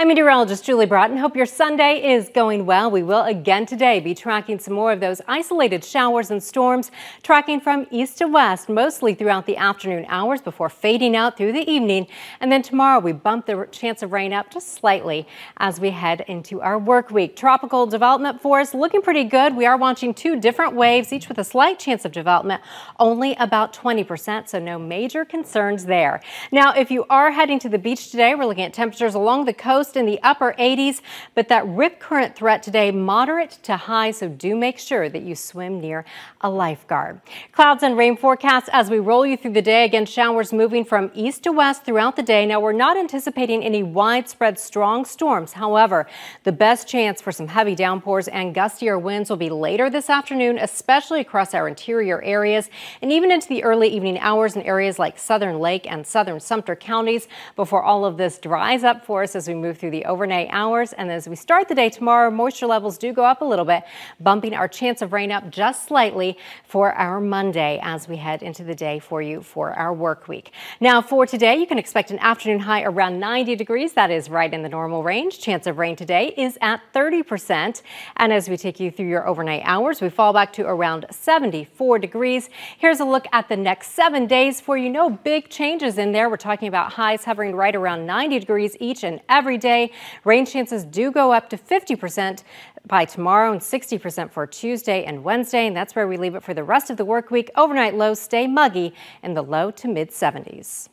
I'm meteorologist Julie Broughton. Hope your Sunday is going well. We will again today be tracking some more of those isolated showers and storms, tracking from east to west, mostly throughout the afternoon hours before fading out through the evening. And then tomorrow we bump the chance of rain up just slightly as we head into our work week. Tropical development for us looking pretty good. We are watching two different waves, each with a slight chance of development, only about 20%, so no major concerns there. Now, if you are heading to the beach today, we're looking at temperatures along the coast in the upper 80s, but that rip current threat today moderate to high, so do make sure that you swim near a lifeguard. Clouds and rain forecasts as we roll you through the day. Again, showers moving from east to west throughout the day. Now, we're not anticipating any widespread strong storms. However, the best chance for some heavy downpours and gustier winds will be later this afternoon, especially across our interior areas and even into the early evening hours in areas like Southern Lake and Southern Sumter counties before all of this dries up for us as we move through the overnight hours. And as we start the day tomorrow, moisture levels do go up a little bit, bumping our chance of rain up just slightly for our Monday as we head into the day for you for our work week. Now for today, you can expect an afternoon high around 90 degrees. That is right in the normal range. Chance of rain today is at 30%. And as we take you through your overnight hours, we fall back to around 74 degrees. Here's a look at the next seven days for you. No big changes in there. We're talking about highs hovering right around 90 degrees each and every day. Rain chances do go up to 50% by tomorrow and 60% for Tuesday and Wednesday. And that's where we leave it for the rest of the work week. Overnight lows stay muggy in the low to mid 70s.